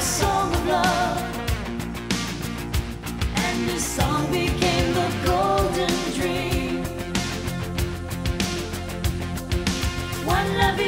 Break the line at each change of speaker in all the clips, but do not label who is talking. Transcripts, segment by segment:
a song of love. And this song became the golden dream. One love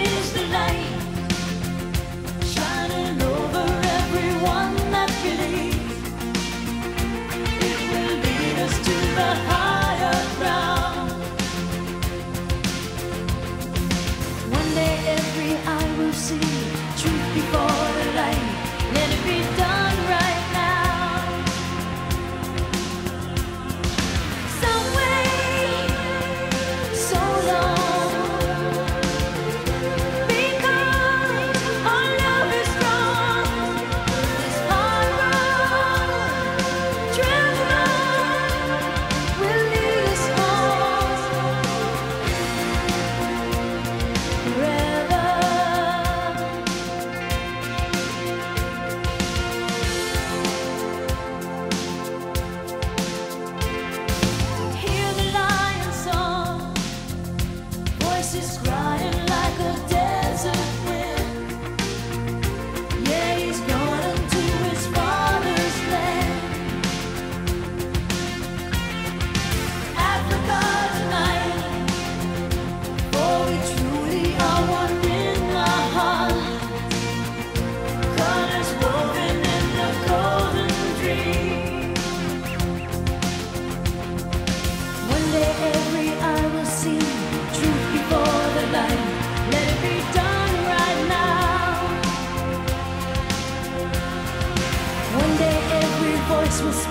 is great.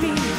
Voice